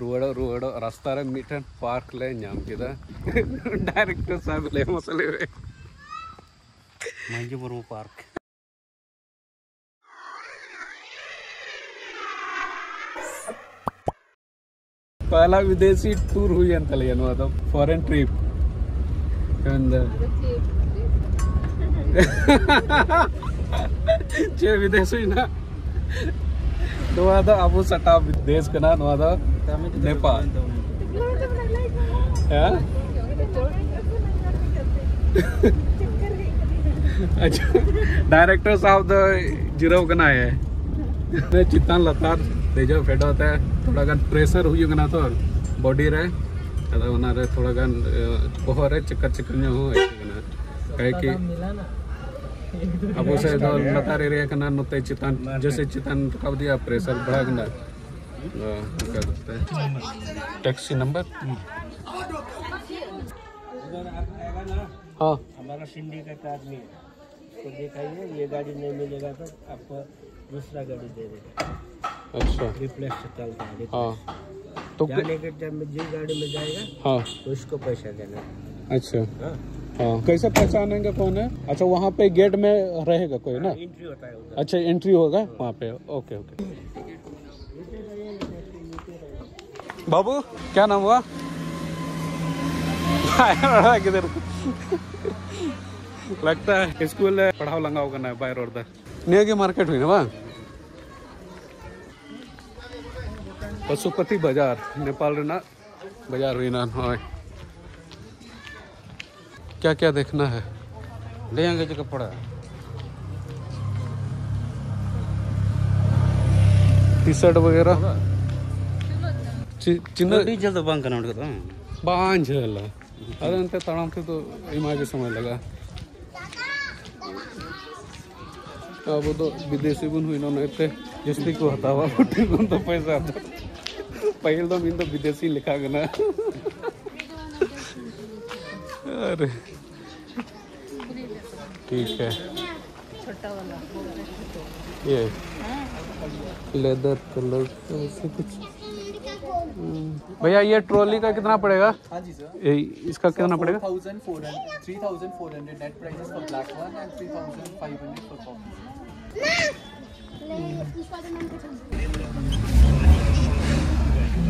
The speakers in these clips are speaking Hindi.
रुआड़ो रुआड़ो रास्ता रे मिटन पार्क ले नाम किदा डायरेक्टर साहब ले मसले रे मंजी बरो पार्क पहला विदेशी टूर हुई अंत अनुवाद फॉरेन ट्रिप विदेशी ना ನೋವಾದ ಅವು हाँ? हाँ? अच्छा डायरेक्टर साहब तो ज़ीरो कना है। चितान लतार तेज फेडो होता है। थोड़ा गान प्रेसर हुई कना तो बॉडी रे थोड़ा बहुत कोहरे चक्कर चक्कर हो कहे कि अब से तो लतार एरिया कना नोते चितान जैसे चितान रकाब दिया प्रेशर बढ़ा कना क्या करते हैं। Taxi number? हाँ। हमारा सिंडिकेट आदमी है। उसको दिखाइए ये गाड़ी नहीं मिलेगा तो आपको दूसरा गाड़ी दे देगा। अच्छा। रिप्लेस चलता है। हाँ। तो जाने के टाइम में जिस गाड़ी में जाएगा हाँ। तो उसको पैसा देना अच्छा। हाँ। हाँ कैसे पहचानेंगे कौन है? अच्छा वहाँ पे गेट में रहेगा कोई ना? एंट्री होता है उधर। अच्छा एंट्री होगा वहाँ पे। ओके ओके बाबू क्या नाम हुआ? किधर? लगता है स्कूल पढ़ाओ लंगा होगा ना बाहर और नियर की मार्केट हुई ना वहाँ? पशुपति बाज़ार नेपाल ना? बाज़ार हुई ना हाँ क्या क्या देखना है ले आएंगे जो कपड़ा टी शर्ट वगैरह चि- चिन्ह डीजल तो बंक करना उनका ಬಾಂಜಲ್ಲ ಅದಂತೆ ತಳಂತಿದ್ದು ಇಮಾಗೆ ಸಮಯ ಲಗ अब तो विदेशी गुण हुई ना इतने जिसकी को हटावा फुटी अरे ठीक है। ये लेदर कलर ऐसे कुछ। भैया ये ट्रॉली का कितना पड़ेगा? हाँ जी सर। इसका कितना पड़ेगा? Four net black one and four coffee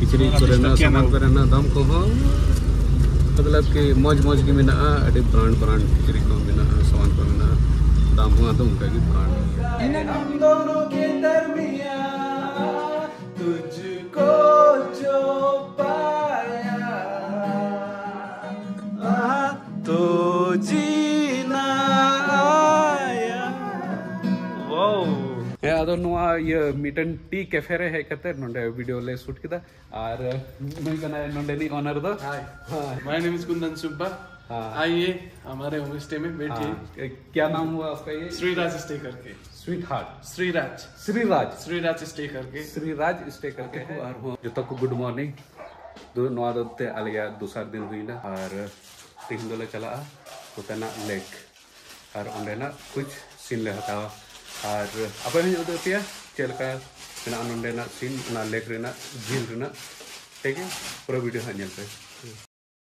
ᱠᱤᱪᱨᱤᱡ ᱠᱚᱨᱮᱱᱟᱜ ᱥᱟᱢᱟᱱ ᱠᱚᱨᱮᱱᱟᱜ दाम ᱠᱚᱦᱚᱸ मतलब कि मौज मौज की मेना अभी ब्रांड ब्रांड किचरी को मेना सामान को मेना दाम हुआ तो उनका भी ब्रांड हम दोनों के दरमिया तुझको जो पाया नोंडे वीडियो ले शूट किदा और मैं कना नोंडे नी ओनर दो। Hi my name is Kundan Subba. आइए हमारे होम स्टे में बैठिए। हाँ, क्या नाम हुआ आपका ये? श्रीराज स्टे करके। Sweet heart Shriraj. Shriraj. Shriraj stay करके। श्रीराज स्टे करके है। और वो जो तक गुड मॉर्निंग दो नवा दूसरा दिन हुई ना। और तीन दोले चला होतना लेक और कुछ सीन ले हतावा और अब हम जो दिया चल का मेना नंडेना सीन ना लेक रेना ठीक है? पूरा वीडियो हाँ पे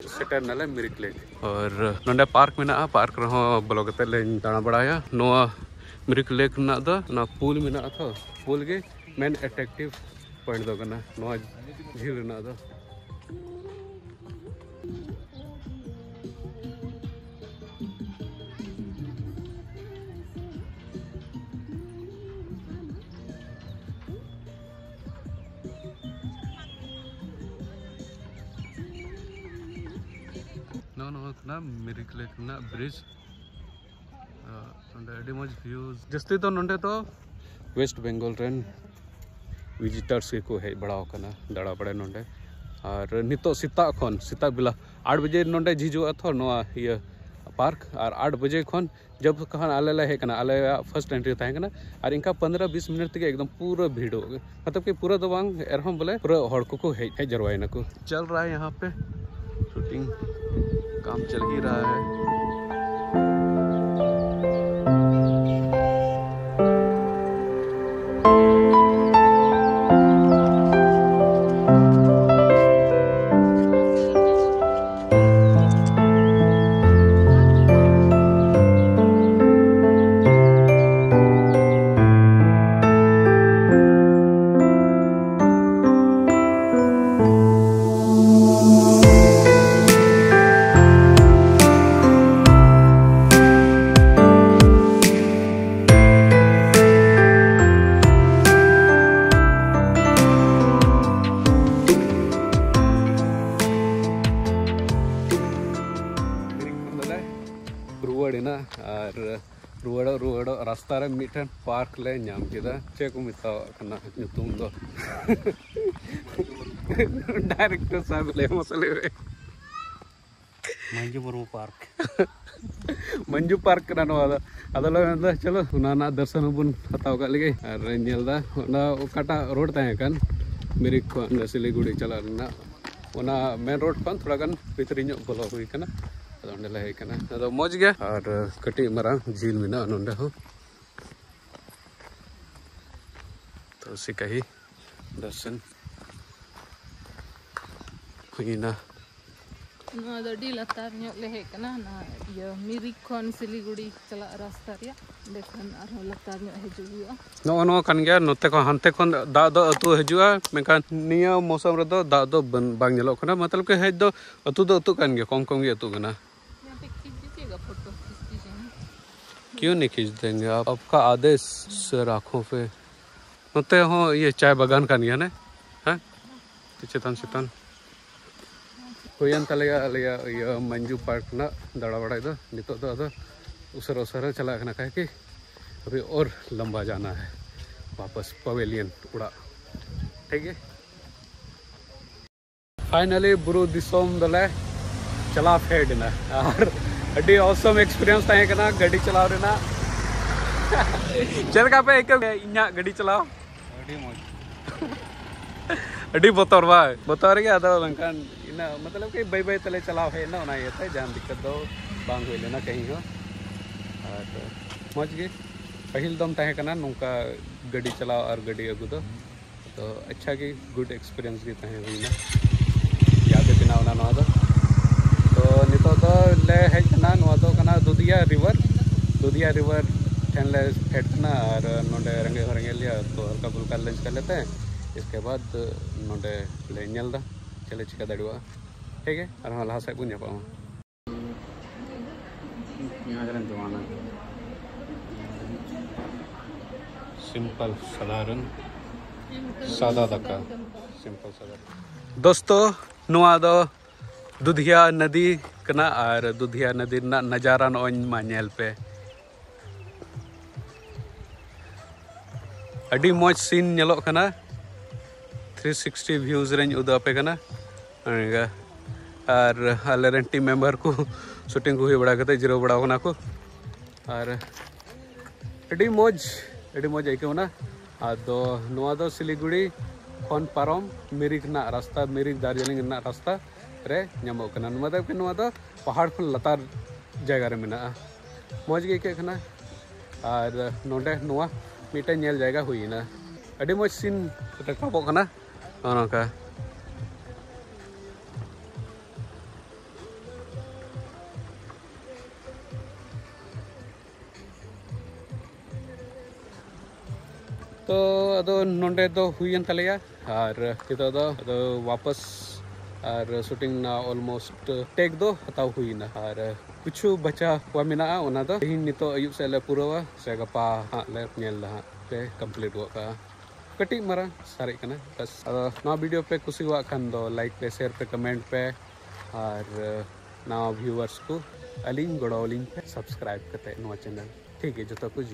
सेटर नाले मिरिक लेक और नंडे पार्क में पार्क रहो ब्लॉग दाना नोआ मिरिक लेक ना ना पूल में ना पूल के मेन अट्रैक्टिव पॉइंट दो ना दो नो नो ना मिरिक लेक ना ब्रिज ᱱᱚᱰᱮ ᱟᱹᱰᱤ ᱢᱚᱡᱽ ᱵᱷᱤᱭᱩᱡ ᱡᱟᱹᱥᱛᱤ ᱫᱚ ᱱᱚᱰᱮ ᱫᱚ ᱳᱭᱮᱥᱴ ᱵᱮᱝᱜᱚᱞ ᱨᱮᱱ ᱵᱷᱤᱡᱤᱴᱟᱨᱥ ᱜᱮᱠᱚ ᱦᱮᱡ ᱵᱟᱲᱟᱣ ᱟᱠᱟᱱᱟ ᱫᱟᱬᱟ ᱵᱟᱲᱟᱭ ᱱᱚᱰᱮ और नितो सीता खन सीता बेला आठ बजे नोडे झिजुआ थो नोआ ये पार्क और आठ बजे खन जब कहान आले ला हेकना आले फर्स्ट एंट्री तहे कना और इनका पंद्रह बीस मिनट तक एकदम पूरा भीड़ हो गए मतलब कि पूरा तो बांग एरहम बोले पूरा हड़ को को हेज हेज जरवाइना को चल रहा है यहाँ पे शूटिंग काम चल ही रहा है। ᱢᱤᱫᱴᱮᱱ ᱯᱟᱨᱠ ᱞᱮ ᱧᱟᱢ ᱠᱮᱫᱟ ᱪᱮᱫ ᱠᱚ ᱢᱮᱛᱟᱣᱟᱜ ᱠᱟᱱᱟ ᱧᱩᱛᱩᱢ ᱫᱚ ᱰᱟᱭᱨᱮᱠᱴᱚᱨ ᱥᱟᱦᱮᱵ ᱞᱮ ᱢᱚᱥᱞᱮ ᱨᱮ मंजू मुर्मू पार्क मंजू पार्क करना नवा अदलो मेंदा चलो उनाना दर्शन बन हताव का लगे और नेलदा ओना ओकाटा रोड तहे कान मेरी को सिलीगुड़ी चला रना ओना मेन रोड पर थोड़ा गन भीतर ᱧᱚᱜ ᱵᱚᱞᱚ ᱦᱩᱭ ᱠᱟᱱᱟ ᱟᱫᱚ ᱚᱸᱰᱮ ᱞᱮ ᱦᱮᱡ ᱠᱟᱱᱟ ᱟᱫᱚ ᱢᱚᱡᱽ ᱜᱮ ᱟᱨ ᱠᱟᱹᱴᱤᱡ ᱢᱟᱨᱟᱝ ᱡᱤᱞ ᱢᱮᱱᱟᱜᱼᱟ ᱱᱚᱸᱰᱮ ᱦᱚᱸ तो उसी का ही दर्शन हुईना ᱱᱚᱣᱟ ᱟᱹᱰᱤ ᱞᱟᱛᱟᱨ ᱧᱚᱜ ᱞᱮ ᱦᱮᱡ ᱠᱟᱱᱟ ᱱᱚᱣᱟ ᱤᱭᱟᱹ ᱢᱤᱨᱤᱠ ᱠᱷᱚᱱ ᱥᱤᱞᱤᱜᱩᱲᱤ ᱪᱟᱞᱟᱜ ᱨᱟᱥᱛᱟ ᱨᱮᱭᱟᱜ ᱚᱸᱰᱮ ᱠᱷᱚᱱ ᱟᱨᱦᱚᱸ ᱞᱟᱛᱟᱨ ᱧᱚᱜ ᱦᱤᱡᱩᱜ ᱦᱩᱭᱩᱜᱼᱟ ᱱᱚᱜᱼᱚ ᱱᱚᱣᱟ ᱠᱟᱱ ᱜᱮᱭᱟ ᱱᱚᱛᱮ ᱠᱷᱚᱱ ᱦᱟᱱᱛᱮ ᱠᱷᱚᱱ ᱫᱟᱜ ᱫᱚ ᱟᱹᱛᱩ ᱦᱤᱡᱩᱜᱼᱟ ᱢᱮᱱᱠᱷᱟᱱ ᱱᱤᱭᱟᱹ ᱢᱳᱥᱚᱢ ᱨᱮᱫᱚ ᱫᱟᱜ ᱫᱚ ᱵᱟᱝ ᱧᱮᱞᱚᱜ ᱠᱟᱱᱟ ᱢᱚᱛᱞᱚᱵ ᱠᱤ ᱦᱮᱡ ᱫᱚ ᱟᱹᱛᱩ ᱫᱚ ᱟᱹᱛᱩ ᱠᱟᱱ ᱜᱮᱭᱟ ᱠᱚᱢ ᱠᱚᱢ ᱜᱮ ᱟᱹᱛᱩ ᱠᱟᱱᱟ क्यों नहीं खींच देंगे आप आपका आदेश सर आँखों पे नोते हो, ये चाय बागान का नहीं है ना चितन। चितन अलिया मंजू पार्क दड़ा बड़ा नितो तो उसर उसर चला कना कहे कि, अभी और लंबा जाना है, वापस पवेलियन उड़ा। ठीक है? फाइनली बुरु दिसोम दले, चला फेड ना। और अड्डी ऑसम एक्सपीरियंस तहे कना गाड़ी चलाव रेना चल का पे, एक इन्या गाड़ी चलाव बोतोर बा बोतोर के आदो बंकान इना मतलब कि बाई बाई तले चलाव है ना ना ये ते जान दिक्कत दो, बांग हुई लेना कहीं हो। और मौज गे पहिल दम तहे कना, नुका गाड़ी चलाव और गाड़ी अगु दो तो अच्छा की गुड एक्सपीरियंस गे तहे हुई ना। याद बिना ना ना दो तो नितो तो ले हेज कना नवा दो कना, दुधिया रिवर दुधिया रिवर ले हेड कना और नोडे रंगे रंगे लिया तो हल्का फुल्का लंच कर लेते हैं इसके बाद नोडे ले ñel दा चले चिका दड़ुआ ठीक है और हम लहा से बुन जापा जमाना सिंपल साधारण सादा दका सिंपल साधारण दोस्तों नुआ दो दुधिया नदी कना और दुधिया नदी ना नज़ारा मा ñel पे अभी मज सीन नलोना थ्री सिक्सटी भ्यूज रही उदापेना और आलेरन टीम मेंबर को शूटिंग हुई बड़ा जिरो बड़ा को और अभी मज अभी मज आयकना अब सिलीगुड़ी खन पारम मिरिक रास्ता मिरिक दार्जिलिंग रास्ता रे पहाड़ खन लतार जगह मज गई और नोडे ᱢᱮᱱᱟᱜᱼᱟ ᱢᱚᱡᱽ ᱜᱮ ᱟᱹᱭᱠᱟᱹᱜ ᱠᱟᱱᱟ ᱟᱨ ᱱᱚᱰᱮ ᱱᱚᱣᱟ ᱢᱤᱫᱴᱮᱱ ᱧᱮᱞ ᱡᱟᱭᱜᱟ ᱦᱩᱭᱮᱱᱟ ᱟᱹᱰᱤ ᱢᱚᱡᱽ ᱥᱤᱱ ᱨᱟᱠᱟᱵᱚᱜ ᱠᱟᱱᱟ ᱱᱚᱜᱼᱚ ᱱᱚᱝᱠᱟ तो अदो नोंडे दो हुईन तलेया और नितो दो अदो वापस और शूटिंग ना ऑलमोस्ट टेक दो हताव हुईना और कुछ बचा हुआ मेना ओना दो तेहिन नितो अयुब से ले पूरा से गपा हाँ ले ñel दा पे कंप्लीट हुआ का कटी मरा, सारे कना, बस। ना वीडियो पे कुछ हुआ खान दो लाइक पे शेयर पे कमेंट पे। और ना व्यूअर्स को अलिंग गड़ोलिंग पे सब्सक्राइब करते चैनल ठीक है, जो तो कुछ